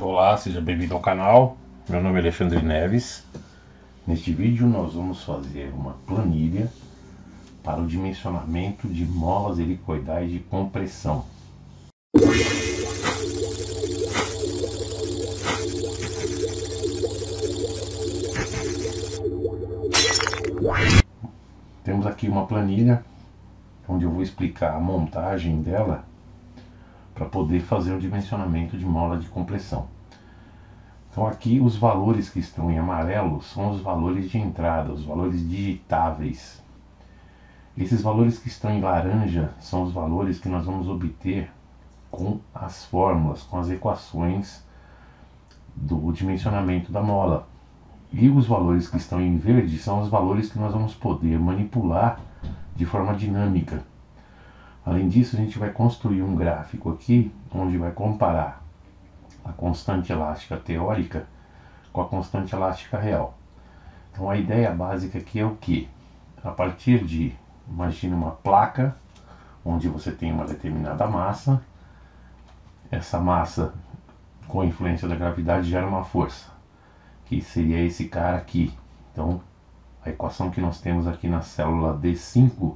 Olá, seja bem-vindo ao canal. Meu nome é Alexandre Neves. Neste vídeo nós vamos fazer uma planilha para o dimensionamento de molas helicoidais de compressão. Temos aqui uma planilha onde eu vou explicar a montagem dela para poder fazer o dimensionamento de mola de compressão. Então aqui os valores que estão em amarelo são os valores de entrada, os valores digitáveis. Esses valores que estão em laranja são os valores que nós vamos obter com as fórmulas, com as equações do dimensionamento da mola. E os valores que estão em verde são os valores que nós vamos poder manipular de forma dinâmica. Além disso, a gente vai construir um gráfico aqui onde vai comparar a constante elástica teórica com a constante elástica real. Então a ideia básica aqui é o que? A partir de, imagine uma placa onde você tem uma determinada massa, essa massa com a influência da gravidade gera uma força, que seria esse cara aqui. Então a equação que nós temos aqui na célula D5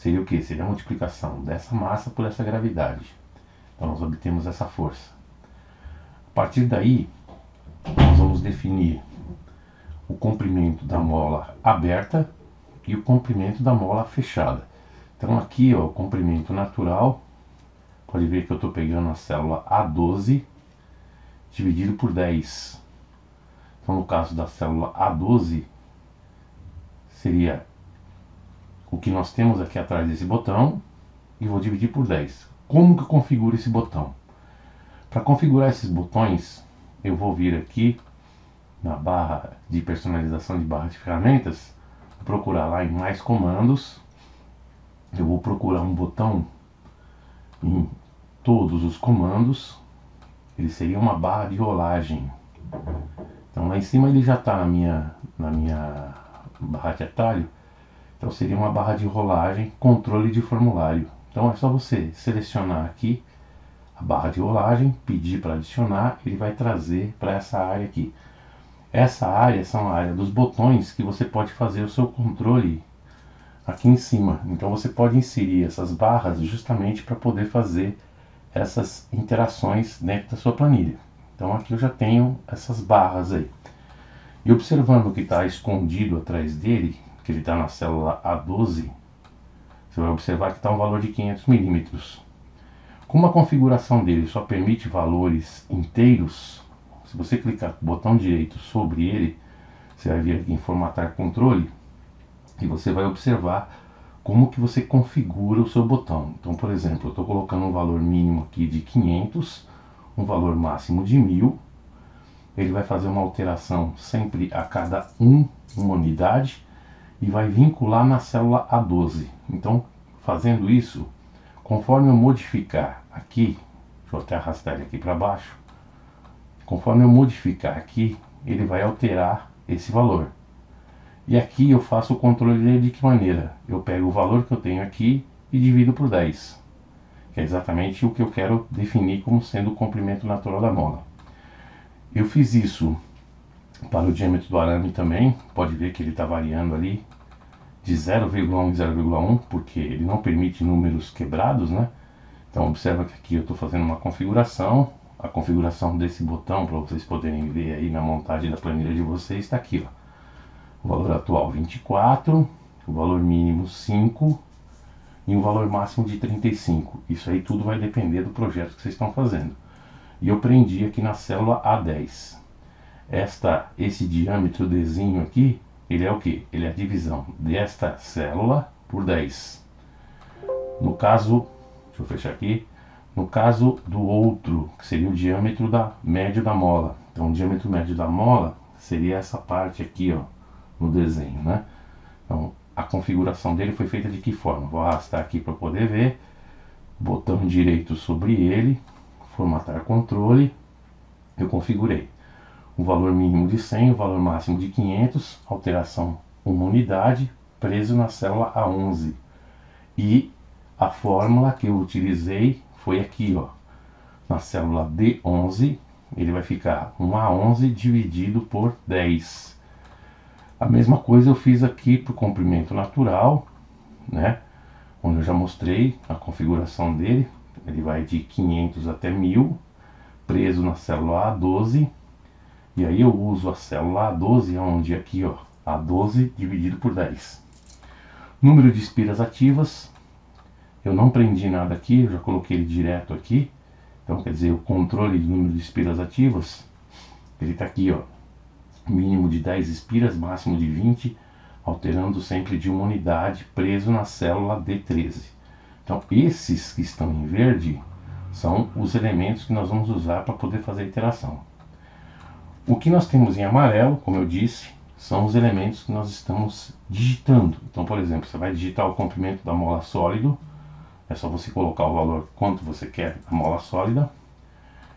seria o que? Seria a multiplicação dessa massa por essa gravidade. Então nós obtemos essa força. A partir daí, nós vamos definir o comprimento da mola aberta e o comprimento da mola fechada. Então aqui ó, o comprimento natural, pode ver que eu estou pegando a célula A12 dividido por 10. Então no caso da célula A12 seria o que nós temos aqui atrás desse botão e vou dividir por 10. Como que eu configuro esse botão? Para configurar esses botões, eu vou vir aqui na barra de personalização de barra de ferramentas, procurar lá em mais comandos, eu vou procurar um botão em todos os comandos, ele seria uma barra de rolagem. Então lá em cima ele já está na minha, na minha barra de atalho, então seria uma barra de rolagem, controle de formulário. Então é só você selecionar aqui a barra de rolagem, pedir para adicionar, ele vai trazer para essa área aqui. Essa área são a área dos botões que você pode fazer o seu controle aqui em cima. Então você pode inserir essas barras justamente para poder fazer essas interações dentro da sua planilha. Então aqui eu já tenho essas barras aí. E observando o que está escondido atrás dele, que ele está na célula A12, você vai observar que está um valor de 500 milímetros. Como a configuração dele só permite valores inteiros, se você clicar com o botão direito sobre ele, você vai vir aqui em formatar controle e você vai observar como que você configura o seu botão. Então, por exemplo, eu estou colocando um valor mínimo aqui de 500, um valor máximo de 1000. Ele vai fazer uma alteração sempre a cada um, uma unidade e vai vincular na célula A12. Então, fazendo isso, conforme eu modificar aqui, deixa eu até arrastar ele aqui para baixo, conforme eu modificar aqui, ele vai alterar esse valor. E aqui eu faço o controle de que maneira? Eu pego o valor que eu tenho aqui e divido por 10, que é exatamente o que eu quero definir como sendo o comprimento natural da mola. Eu fiz isso para o diâmetro do arame também, pode ver que ele está variando ali de 0,1 em 0,1, porque ele não permite números quebrados, né? Então observa que aqui eu estou fazendo uma configuração, a configuração desse botão para vocês poderem ver aí na montagem da planilha de vocês está aqui, ó. O valor atual 24, o valor mínimo 5 e o valor máximo de 35. Isso aí tudo vai depender do projeto que vocês estão fazendo. E eu prendi aqui na célula A10 esta, esse diâmetro Dzinho aqui, ele é o que? Ele é a divisão desta célula por 10. No caso, deixa eu fechar aqui, no caso do outro, que seria o diâmetro da médio da mola. Então, o diâmetro médio da mola seria essa parte aqui, ó, no desenho, né? Então, a configuração dele foi feita de que forma? Vou arrastar aqui para poder ver. Botão direito sobre ele, formatar controle, eu configurei o valor mínimo de 100, o valor máximo de 500, alteração uma unidade, preso na célula A11. E a fórmula que eu utilizei foi aqui, ó, na célula D11, ele vai ficar 1 a 11 dividido por 10. A mesma coisa eu fiz aqui para o comprimento natural, né? Onde eu já mostrei a configuração dele. Ele vai de 500 até 1000, preso na célula A12. E aí eu uso a célula A12, onde aqui, ó, A12 dividido por 10. Número de espiras ativas. Eu não prendi nada aqui, eu já coloquei ele direto aqui. Então, quer dizer, o controle de número de espiras ativas, ele está aqui, ó, mínimo de 10 espiras, máximo de 20, alterando sempre de uma unidade, preso na célula D13. Então, esses que estão em verde são os elementos que nós vamos usar para poder fazer a iteração. O que nós temos em amarelo, como eu disse, são os elementos que nós estamos digitando. Então, por exemplo, você vai digitar o comprimento da mola sólido, é só você colocar o valor quanto você quer a mola sólida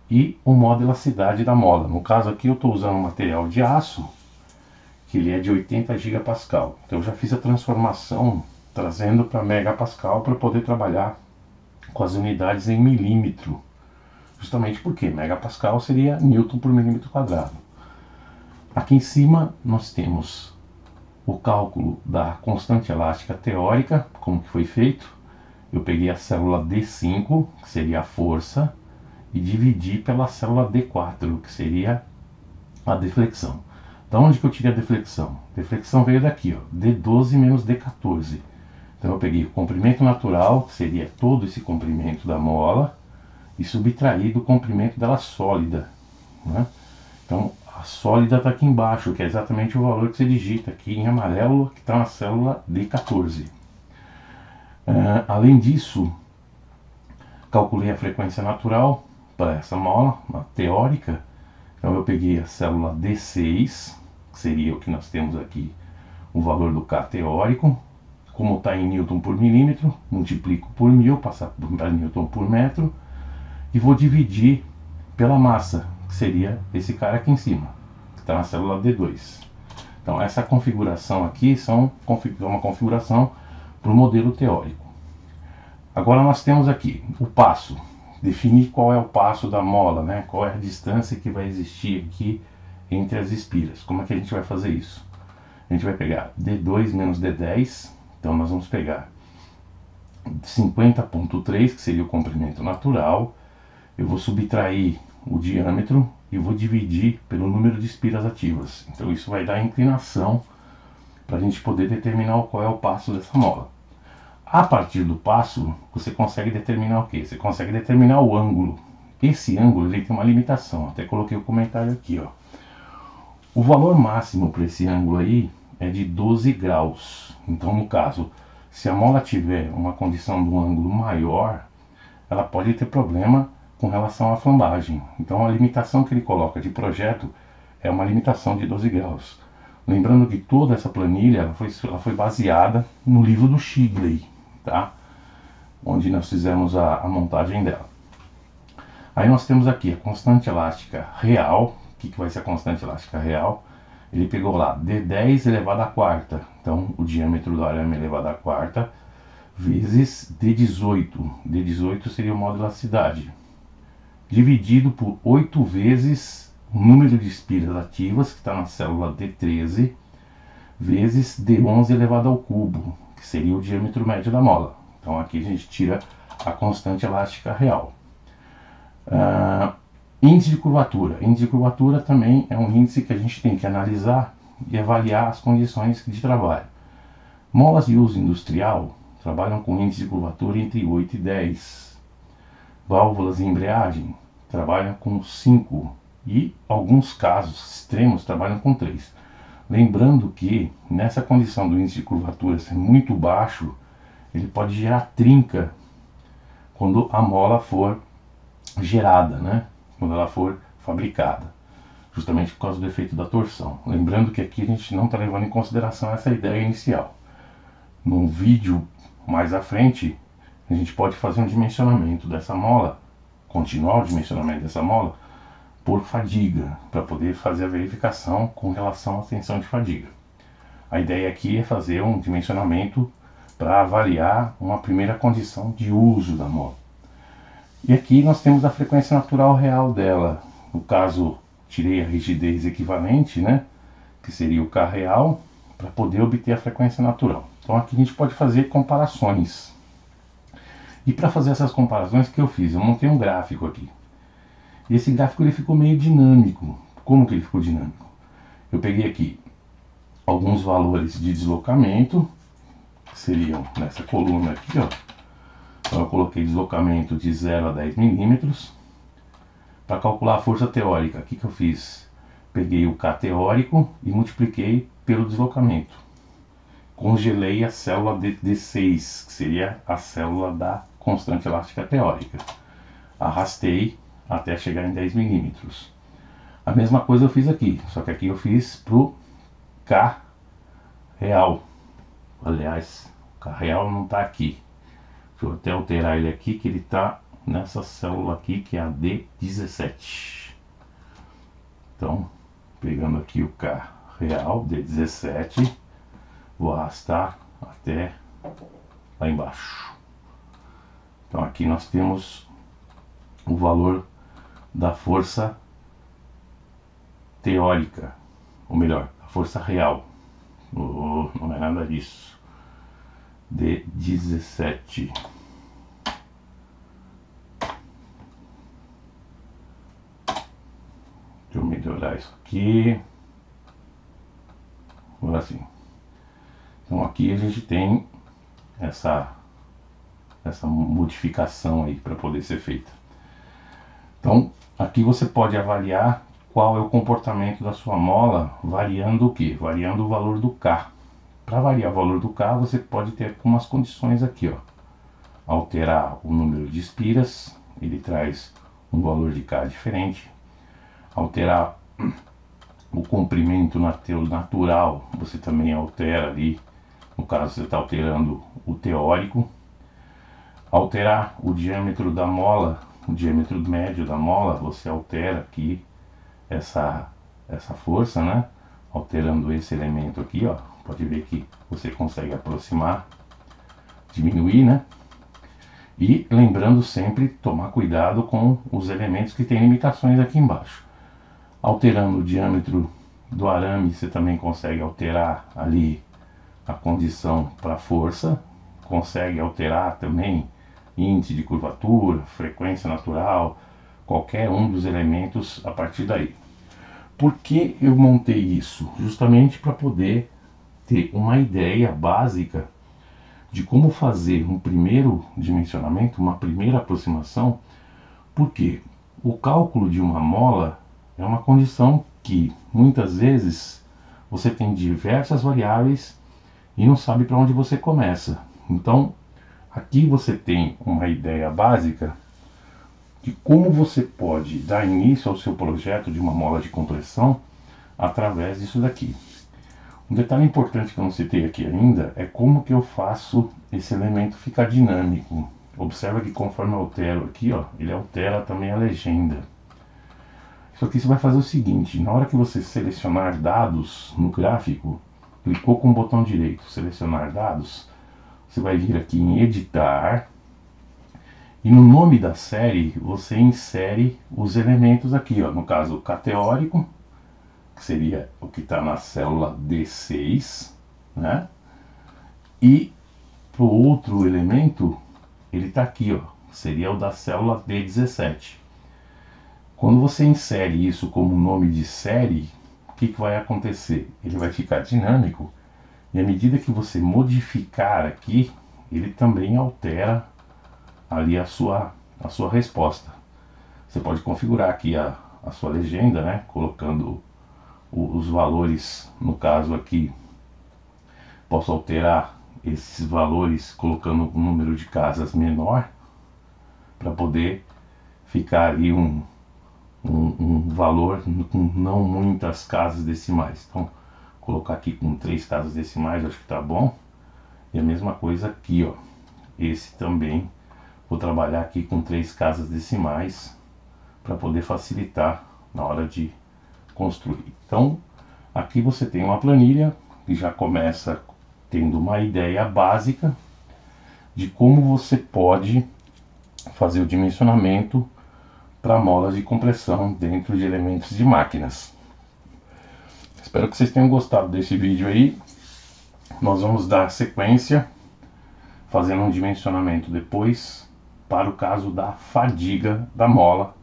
e o modo elasticidade da mola. No caso aqui eu estou usando um material de aço que ele é de 80 gigapascal. Então eu já fiz a transformação trazendo para megapascal para poder trabalhar com as unidades em milímetro. Justamente porque megapascal seria newton por milímetro quadrado. Aqui em cima nós temos o cálculo da constante elástica teórica, como que foi feito, eu peguei a célula D5, que seria a força, e dividi pela célula D4, que seria a deflexão. Da onde que eu tirei a deflexão? A deflexão veio daqui, ó, D12 menos D14. Então eu peguei o comprimento natural, que seria todo esse comprimento da mola, e subtraí do comprimento dela sólida. Né? Então sólida está aqui embaixo, que é exatamente o valor que você digita aqui em amarelo, que está na célula D14. Uh, além disso, calculei a frequência natural para essa mola, uma teórica. Então eu peguei a célula D6, que seria o que nós temos aqui, o valor do K teórico. Como está em Newton por milímetro, multiplico por mil, passar para Newton por metro, e vou dividir pela massa, que seria esse cara aqui em cima, que está na célula D2. Então essa configuração aqui são uma configuração para o modelo teórico. Agora nós temos aqui o passo, definir qual é o passo da mola, né? qual é a distância que vai existir aqui entre as espiras. Como é que a gente vai fazer isso? A gente vai pegar D2 menos D10, então nós vamos pegar 50.3, que seria o comprimento natural, eu vou subtrair o diâmetro e vou dividir pelo número de espiras ativas. Então isso vai dar a inclinação para a gente poder determinar qual é o passo dessa mola. A partir do passo, você consegue determinar o que? Você consegue determinar o ângulo. Esse ângulo ele tem uma limitação, até coloquei o um comentário aqui. Ó. O valor máximo para esse ângulo aí é de 12 graus. Então, no caso, se a mola tiver uma condição de um ângulo maior, ela pode ter problema com relação à flambagem. Então, a limitação que ele coloca de projeto é uma limitação de 12 graus. Lembrando que toda essa planilha ela foi, ela foi baseada no livro do Shigley, tá? Onde nós fizemos a, a montagem dela. Aí nós temos aqui a constante elástica real. O que, que vai ser a constante elástica real? Ele pegou lá D10 elevado à quarta. Então, o diâmetro do arame elevado à quarta vezes D18. D18 seria o modo de elasticidade. Dividido por 8 vezes o número de espiras ativas, que está na célula D13, vezes D11 elevado ao cubo, que seria o diâmetro médio da mola. Então aqui a gente tira a constante elástica real. Uh, índice de curvatura. Índice de curvatura também é um índice que a gente tem que analisar e avaliar as condições de trabalho. Molas de uso industrial trabalham com índice de curvatura entre 8 e 10. Válvulas de embreagem trabalham com 5 e alguns casos extremos trabalham com 3. Lembrando que nessa condição do índice de curvatura ser muito baixo, ele pode gerar trinca quando a mola for gerada, né? quando ela for fabricada, justamente por causa do efeito da torção. Lembrando que aqui a gente não está levando em consideração essa ideia inicial. No vídeo mais à frente, a gente pode fazer um dimensionamento dessa mola, continuar o dimensionamento dessa mola, por fadiga, para poder fazer a verificação com relação à tensão de fadiga. A ideia aqui é fazer um dimensionamento para avaliar uma primeira condição de uso da moto. E aqui nós temos a frequência natural real dela, no caso, tirei a rigidez equivalente, né? Que seria o K real, para poder obter a frequência natural. Então aqui a gente pode fazer comparações. E para fazer essas comparações que eu fiz, eu montei um gráfico aqui. Esse gráfico ele ficou meio dinâmico. Como que ele ficou dinâmico? Eu peguei aqui alguns valores de deslocamento, que seriam nessa coluna aqui, ó. Então eu coloquei deslocamento de 0 a 10 milímetros. Para calcular a força teórica, o que, que eu fiz? Peguei o K teórico e multipliquei pelo deslocamento. Congelei a célula de D6, que seria a célula da constante elástica teórica. Arrastei até chegar em 10 milímetros. A mesma coisa eu fiz aqui, só que aqui eu fiz para o K real. Aliás, o K real não está aqui. Deixa eu até alterar ele aqui, que ele está nessa célula aqui, que é a D17. Então, pegando aqui o K real, D17, vou arrastar até lá embaixo. Então aqui nós temos o valor da força teórica, ou melhor, a força real. Oh, não é nada disso. De 17. Deixa eu melhorar isso aqui. Agora sim. Então aqui a gente tem essa essa modificação aí para poder ser feita. Então, aqui você pode avaliar qual é o comportamento da sua mola, variando o que? Variando o valor do K. Para variar o valor do K, você pode ter algumas condições aqui, ó. Alterar o número de espiras, ele traz um valor de K diferente. Alterar o comprimento natural, você também altera ali, no caso você está alterando o teórico. Alterar o diâmetro da mola, o diâmetro médio da mola, você altera aqui essa, essa força, né? Alterando esse elemento aqui, ó. Pode ver que você consegue aproximar, diminuir, né? E lembrando sempre tomar cuidado com os elementos que têm limitações aqui embaixo. Alterando o diâmetro do arame, você também consegue alterar ali a condição para força, consegue alterar também índice de curvatura, frequência natural, qualquer um dos elementos a partir daí. Por que eu montei isso? Justamente para poder ter uma ideia básica de como fazer um primeiro dimensionamento, uma primeira aproximação, porque o cálculo de uma mola é uma condição que muitas vezes você tem diversas variáveis e não sabe para onde você começa. Então, aqui você tem uma ideia básica de como você pode dar início ao seu projeto de uma mola de compressão através disso daqui. Um detalhe importante que eu não citei aqui ainda é como que eu faço esse elemento ficar dinâmico. Observa que conforme eu altero aqui, ó, ele altera também a legenda. Isso aqui você vai fazer o seguinte, na hora que você selecionar dados no gráfico, clicou com o botão direito, selecionar dados, você vai vir aqui em editar, e no nome da série, você insere os elementos aqui, ó, no caso, o K teórico, que seria o que está na célula D6, né? E o outro elemento, ele está aqui, ó, seria o da célula D17. Quando você insere isso como nome de série, o que, que vai acontecer? Ele vai ficar dinâmico e à medida que você modificar aqui, ele também altera ali a sua, a sua resposta. Você pode configurar aqui a, a sua legenda, né? Colocando os valores, no caso aqui, posso alterar esses valores colocando um número de casas menor para poder ficar ali um, um, um, valor com não muitas casas decimais. Então, colocar aqui com três casas decimais, acho que tá bom. E a mesma coisa aqui, ó. Esse também Vou trabalhar aqui com três casas decimais para poder facilitar na hora de construir. Então, aqui você tem uma planilha que já começa tendo uma ideia básica de como você pode fazer o dimensionamento para molas de compressão dentro de elementos de máquinas. Espero que vocês tenham gostado desse vídeo aí. Nós vamos dar sequência fazendo um dimensionamento depois para o caso da fadiga da mola,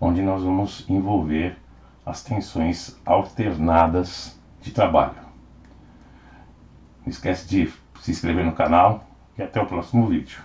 onde nós vamos envolver as tensões alternadas de trabalho. Não esquece de se inscrever no canal e até o próximo vídeo.